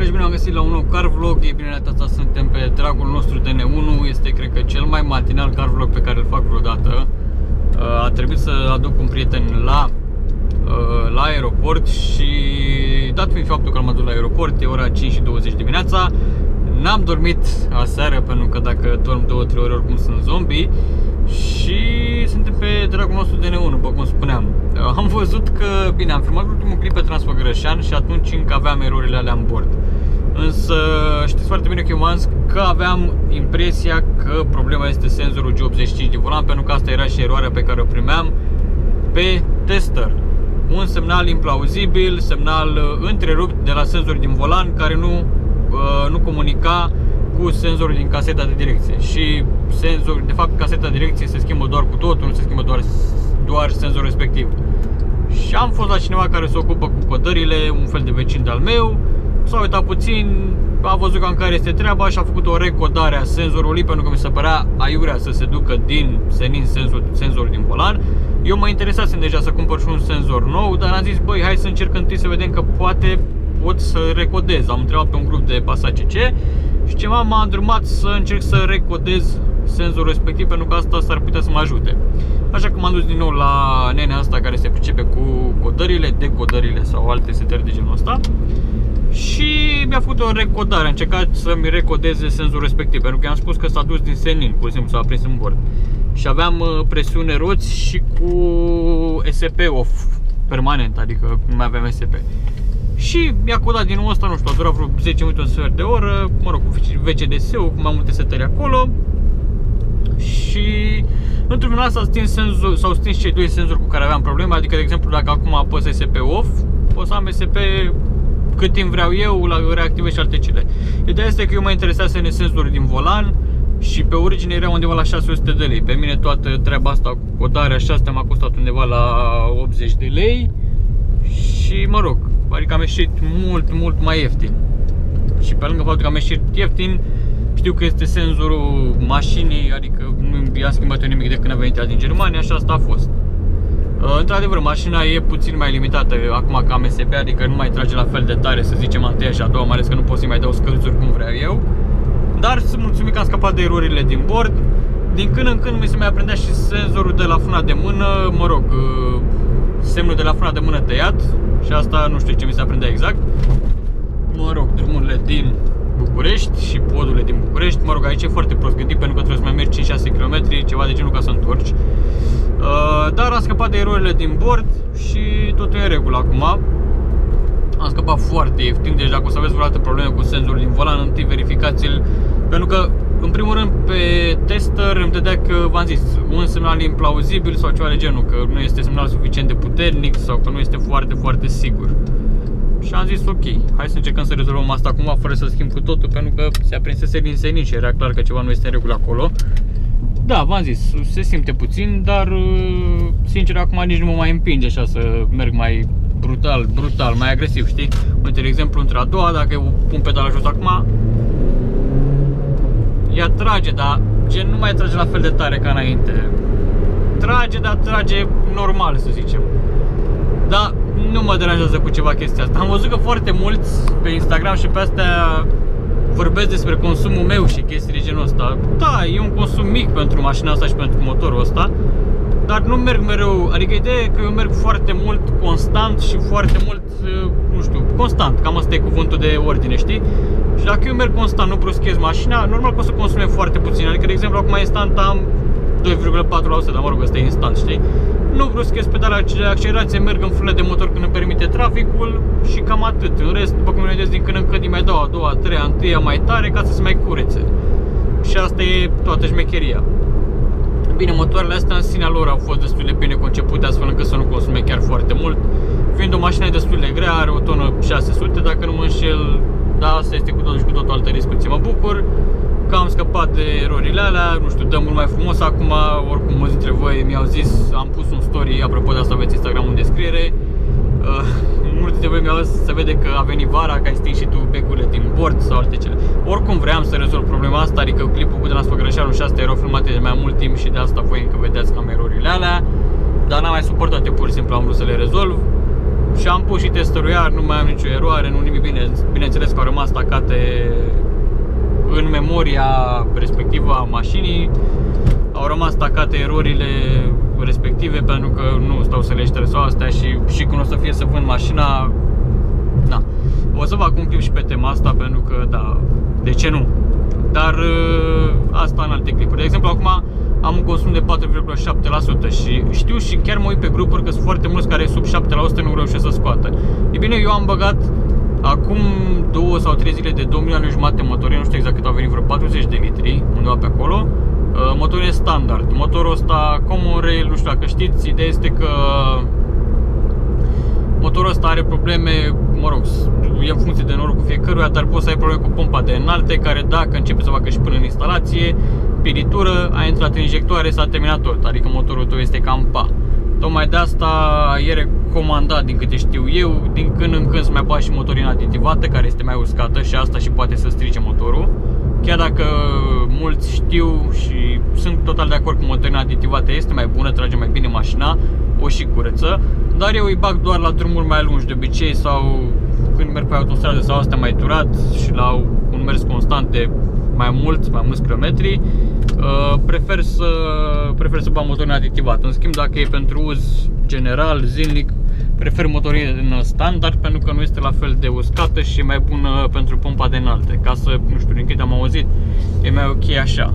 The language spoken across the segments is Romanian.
salutare și bine am găsit la un nou car vlog. Ei bine, data asta suntem pe dragul nostru DN1 Este, cred că, cel mai matinal car vlog pe care îl fac vreodată. Uh, A trebuit să aduc un prieten la, uh, la aeroport Și dat fiind faptul că am adus la aeroport E ora 5 și 20 dimineața. N-am dormit aseară pentru că dacă dorm 2-3 ori oricum sunt zombie. Și suntem pe dragul nostru de N1, după cum spuneam. Am văzut că, bine, am filmat ultimul clip pe Transfăgărășan și atunci încă aveam erorile alea în bord. Însă știți foarte bine că eu m-am că aveam impresia că problema este senzorul G85 de volan pentru că asta era și eroarea pe care o primeam pe tester. Un semnal implauzibil, semnal întrerupt de la senzor din volan care nu, uh, nu comunica cu senzorul din caseta de direcție și senzor, de fapt caseta de direcție se schimbă doar cu totul, nu se schimbă doar, doar senzorul respectiv. Și am fost la cineva care se ocupă cu codările, un fel de vecin de-al meu, s-a uitat puțin, a văzut cam care este treaba și a făcut o recodare a senzorului pentru că mi se părea aiurea să se ducă din senin senzor, senzorul din volan. Eu mă interesasem deja să cumpăr și un senzor nou, dar am zis, băi, hai să încerc întâi să vedem că poate pot să recodez. Am întrebat pe un grup de pasagieri și ceva m-a îndrumat să încerc să recodez senzorul respectiv pentru că asta s-ar putea să mă ajute. Așa că m-am dus din nou la nenea asta care se pricepe cu codările, decodările sau alte setări de genul ăsta și mi-a făcut o recodare, a încercat să-mi recodeze senzorul respectiv pentru că i-am spus că s-a dus din senin, pur și simplu s-a aprins în bord și aveam uh, presiune roți și cu SP off permanent, adică nu mai aveam SP și mi-a codat din nou asta, nu știu, a durat vreo 10 minute, un sfert de oră, mă rog, cu VCDS-ul, cu mai multe setări acolo. Și într-un final s-au stins, senzor, s-au stins cei doi senzori cu care aveam probleme, adică, de exemplu, dacă acum apăs SP off, o să am SP cât timp vreau eu, la reactivez și alte cele. Ideea este că eu mă interesează în senzorul din volan și pe origine era undeva la 600 de lei. Pe mine toată treaba asta cu codarea și asta m-a costat undeva la 80 de lei și mă rog, adică am ieșit mult, mult mai ieftin. Și pe lângă faptul că am ieșit ieftin, știu că este senzorul mașinii, adică nu i-am schimbat eu nimic de când a venit din Germania și asta a fost. Uh, într-adevăr, mașina e puțin mai limitată acum ca MSB, adică nu mai trage la fel de tare, să zicem, a întâia și a doua, mai ales că nu pot să-i mai dau scălțuri cum vreau eu. Dar sunt mulțumit că am scăpat de erorile din bord. Din când în când mi se mai aprindea și senzorul de la frâna de mână, mă rog, uh, semnul de la frâna de mână tăiat, și asta nu știu ce mi se aprindea exact. Mă rog, drumurile din București și podurile din București. Mă rog, aici e foarte prost gândit pentru că trebuie să mai mergi 5-6 km, ceva de genul ca să întorci. Uh, dar am scăpat de erorile din bord și totul e în regulă acum. Am scăpat foarte ieftin, deci dacă o să aveți vreodată probleme cu senzorul din volan, întâi verificați-l pentru că în primul rând pe tester îmi dădea că, v-am zis, un semnal implauzibil sau ceva de genul, că nu este semnal suficient de puternic sau că nu este foarte, foarte sigur. Și am zis ok, hai să încercăm să rezolvăm asta acum fără să schimb cu totul pentru că se aprinsese din senin și era clar că ceva nu este în regulă acolo. Da, v-am zis, se simte puțin, dar uh, sincer acum nici nu mă mai împinge așa să merg mai brutal, brutal, mai agresiv, știi? Uite, de exemplu, între a doua, dacă eu pun pedala jos acum, ea trage, dar gen nu mai trage la fel de tare ca înainte. Trage, dar trage normal, să zicem. Dar nu mă deranjează cu ceva chestia asta. Am văzut că foarte mulți pe Instagram și pe astea vorbesc despre consumul meu și chestii de genul ăsta. Da, e un consum mic pentru mașina asta și pentru motorul ăsta, dar nu merg mereu, adică ideea e că eu merg foarte mult constant și foarte mult, nu știu, constant, cam asta e cuvântul de ordine, știi? Și dacă eu merg constant, nu bruschez mașina, normal că o să consume foarte puțin. Adică, de exemplu, acum instant am 2,4%, dar mă rog, ăsta e instant, știi? Nu bruschez pedala de accelerație, merg în frână de motor când îmi permite traficul și cam atât. În rest, după cum vedeți, din când în când mai dau a doua, a treia, a întâia mai tare ca să se mai curețe. Și asta e toată șmecheria. Bine, motoarele astea în sinea lor au fost destul de bine concepute astfel încât să nu consume chiar foarte mult. Fiind o mașină destul de grea, are o tonă 600 dacă nu mă înșel, da, asta este cu totul și cu totul altă discuție. Mă bucur că am scăpat de erorile alea, nu știu, dăm mult mai frumos acum, oricum mulți dintre voi mi-au zis, am pus un story, apropo de asta aveți Instagram în descriere, uh, mulți dintre voi mi-au zis să vede că a venit vara, că ai stins și tu becurile din bord sau alte cele. Oricum vreau să rezolv problema asta, adică clipul cu Danas Făgărășanu și astea erau filmate de mai mult timp și de asta voi încă vedeți cam erorile alea, dar n-am mai suportat, eu pur și simplu am vrut să le rezolv și am pus și testorul iar, nu mai am nicio eroare, nu nimic bine. Bineînțeles că au rămas stacate în memoria respectivă a mașinii, au rămas stacate erorile respective pentru că nu stau să le șterg sau astea și, și când o să fie să vând mașina, da. O să fac un clip și pe tema asta pentru că, da, de ce nu? Dar uh, asta în alte clipuri. De exemplu, acum am un consum de 4,7% și știu și chiar mă uit pe grupuri că sunt foarte mulți care sub 7% nu reușesc să scoată. E bine, eu am băgat acum 2 sau 3 zile de 2 milioane jumate motorii, nu știu exact cât au venit, vreo 40 de litri, undeva pe acolo. Uh, motorul e standard. Motorul ăsta Common Rail, nu știu dacă știți, ideea este că motorul ăsta are probleme, mă rog, e în funcție de norocul fiecăruia, dar poți să ai probleme cu pompa de înalte, care dacă începe să facă și până în instalație, piritură, a intrat în injectoare, s-a terminat tot, adică motorul tău este cam pa. Tocmai de asta e recomandat, din câte știu eu, din când în când să mai bagi și motorina aditivată, care este mai uscată și asta și poate să strice motorul. Chiar dacă mulți știu și sunt total de acord cu motorina aditivată este mai bună, trage mai bine mașina, o și curăță, dar eu îi bag doar la drumuri mai lungi de obicei sau când merg pe autostradă sau astea mai durat și la un mers constant de mai mulți, mai mulți kilometri, uh, prefer să, prefer să bag motorină aditivat. În schimb, dacă e pentru uz general, zilnic, prefer motorină standard pentru că nu este la fel de uscată și e mai bună pentru pompa de înalte. Ca să, nu știu, din câte am auzit, e mai ok așa.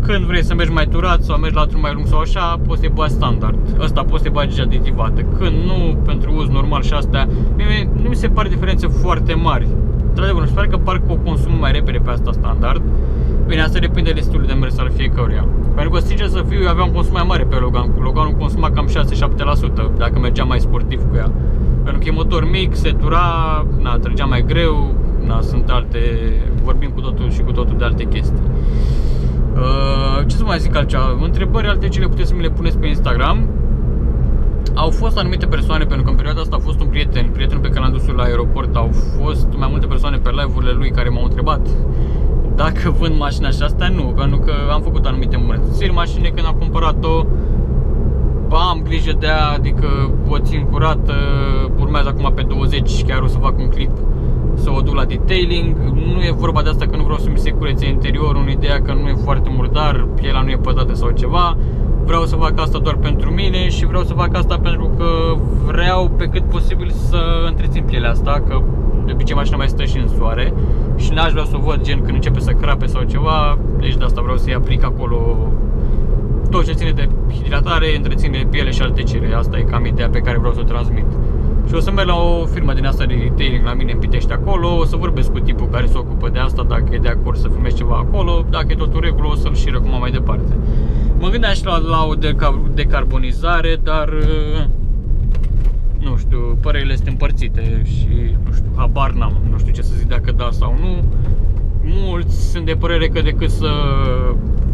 Când vrei să mergi mai turat sau mergi la drum mai lung sau așa, poți să-i bagi standard. Asta poți să-i bagi aditivată. Când nu, pentru uz normal și astea, nu mi se pare diferențe foarte mari. Într-adevăr, îmi pare că parcă o consum mai repede pe asta standard. Bine, asta depinde de stilul de mers al fiecăruia. Pentru că, sincer să fiu, eu aveam consum mai mare pe Logan. Loganul consuma cam 6-7% dacă mergeam mai sportiv cu ea. Pentru că e motor mic, se tura, na, trăgea mai greu, na, sunt alte, vorbim cu totul și cu totul de alte chestii. Uh, ce să mai zic altceva? Întrebări alte ce le puteți să mi le puneți pe Instagram. Au fost anumite persoane, pentru că în perioada asta a fost un prieten, prietenul pe care l-am dus la aeroport, au fost mai multe persoane pe live-urile lui care m-au întrebat dacă vând mașina și asta nu, pentru că am făcut anumite îmbunătățiri mașini când am cumpărat-o am grijă de ea, adică o țin curată, urmează acum pe 20, chiar o să fac un clip să o duc la detailing. Nu e vorba de asta că nu vreau să mi se curețe interiorul, în ideea că nu e foarte murdar, pielea nu e pătată sau ceva. Vreau să fac asta doar pentru mine și vreau să fac asta pentru că vreau pe cât posibil să întrețin pielea asta, că de obicei mașina mai stă și în soare și n-aș vrea să o văd gen când începe să crape sau ceva, deci de asta vreau să-i aplic acolo tot ce ține de hidratare, întreține piele și alte cere. Asta e cam ideea pe care vreau să o transmit. Și o să merg la o firmă din asta de retailing la mine în Pitești acolo, o să vorbesc cu tipul care se ocupă de asta, dacă e de acord să filmez ceva acolo, dacă e totul regulă o să-l și recomand mai departe. Mă gândeam și la, la o decarbonizare, dar nu știu, părerile sunt împărțite și nu știu, habar n-am, nu știu ce să zic dacă da sau nu. Mulți sunt de părere că decât să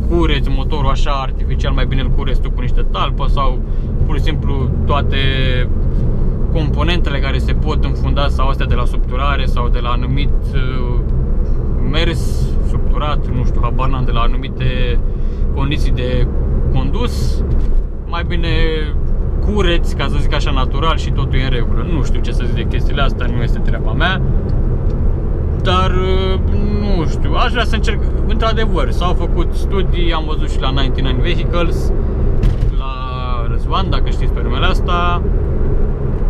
cureți motorul așa artificial, mai bine îl cureți tu cu niște talpă sau pur și simplu toate componentele care se pot înfunda sau astea de la subturare sau de la anumit uh, mers subturat, nu știu, habar n-am, de la anumite condiții de condus, mai bine cureți, ca să zic așa, natural și totul e în regulă. Nu știu ce să zic de chestiile astea, nu este treaba mea. Dar, uh, nu știu, aș vrea să încerc, într-adevăr, s-au făcut studii, am văzut și la 99 Vehicles, la Răzvan, dacă știți pe numele asta,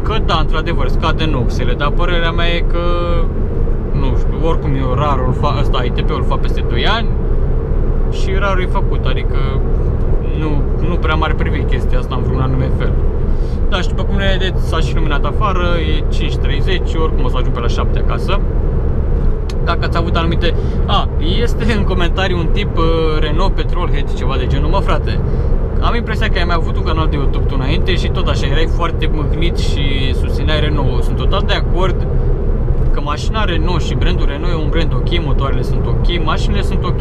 că da, într-adevăr, scade noxele, dar părerea mea e că, nu știu, oricum e rar, ăsta ITP-ul fac peste 2 ani și rar e făcut, adică nu, nu prea m-ar privi chestia asta în vreun anume fel. Da, și după cum ne vedeți, s-a și luminat afară, e 5.30, oricum o să ajung pe la 7 acasă. Dacă ați avut anumite... A, este în comentarii un tip uh, Renault Petrolhead, ceva de genul. Mă, frate, am impresia că ai mai avut un canal de YouTube tu înainte și tot așa, erai foarte mâhnit și susțineai Renault. Sunt total de acord că mașina Renault și brandul Renault e un brand ok, motoarele sunt ok, mașinile sunt ok.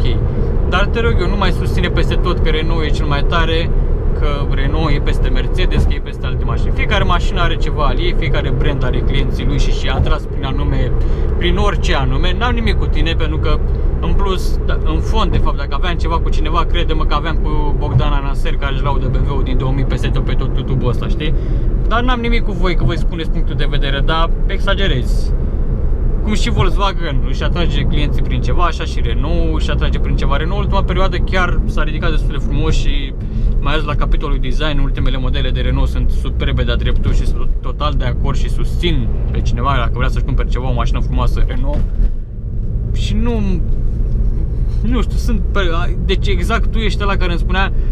Dar te rog eu, nu mai susține peste tot că Renault e cel mai tare, că Renault e peste Mercedes, că e peste alte mașini. Fiecare mașină are ceva al ei, fiecare brand are clienții lui și și atras prin anume, prin orice anume. N-am nimic cu tine pentru că În plus, da, în fond, de fapt, dacă aveam ceva cu cineva, crede-mă că aveam cu Bogdana Naser care își laudă BMW-ul din 2000 peste tot pe tot YouTube-ul ăsta, știi? Dar n-am nimic cu voi, că voi spuneți punctul de vedere, dar exagerezi. Cum și Volkswagen își atrage clienții prin ceva, așa și Renault își atrage prin ceva. Renault, în ultima perioadă, chiar s-a ridicat destul de frumos și mai ales la capitolul design, ultimele modele de Renault sunt superbe de-a dreptul și sunt total de acord și susțin pe cineva dacă vrea să-și cumpere ceva, o mașină frumoasă Renault. Și nu nu știu, sunt deci exact tu ești la care îmi spunea uh,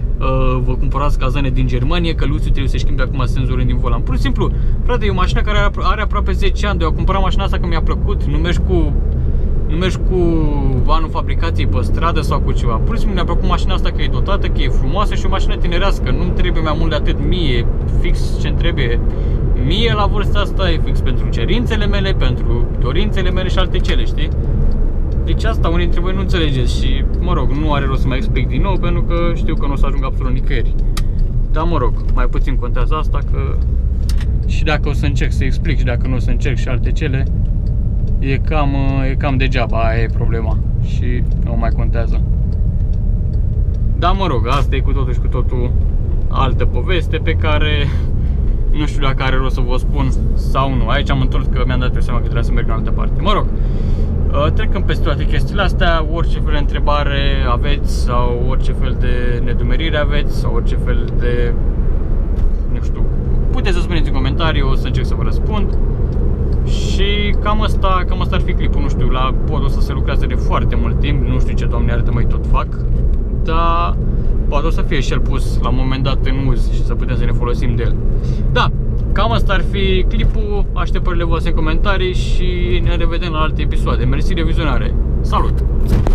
vă cumpărați cazane din Germania, că Luțiu trebuie să schimbe acum senzorul din volan. Pur și simplu, frate, e o mașină care are, are aproape 10 ani, de eu am cumpărat mașina asta că mi-a plăcut, nu mergi cu nu mergi cu anul fabricației pe stradă sau cu ceva. Pur și simplu mi-a plăcut mașina asta că e dotată, că e frumoasă și o mașină tinerească. Nu-mi trebuie mai mult de atât mie, fix ce-mi trebuie mie la vârsta asta, e fix pentru cerințele mele, pentru dorințele mele și alte cele, știi? Deci asta unii dintre voi nu înțelegeți și, mă rog, nu are rost să mai explic din nou pentru că știu că nu o să ajung absolut nicăieri. Dar, mă rog, mai puțin contează asta că și dacă o să încerc să explic și dacă nu o să încerc și alte cele, e cam, e cam degeaba, aia e problema și nu mai contează. Dar, mă rog, asta e cu totul și cu totul altă poveste pe care nu știu dacă are rost să vă spun sau nu. Aici am întors că mi-am dat seama că trebuie să merg în altă parte. Mă rog, Uh, trecând peste toate chestiile astea, orice fel de întrebare aveți sau orice fel de nedumerire aveți sau orice fel de, nu știu, puteți să spuneți în comentarii, o să încerc să vă răspund. Și cam asta, cam asta ar fi clipul, nu știu, la podul ăsta se lucrează de foarte mult timp, nu știu ce doamne arată mai tot fac, dar poate o să fie și el pus la un moment dat în uz și să putem să ne folosim de el. Da, Cam asta ar fi clipul, așteptările voastre în comentarii și ne revedem la alte episoade. Mersi de vizionare. Salut!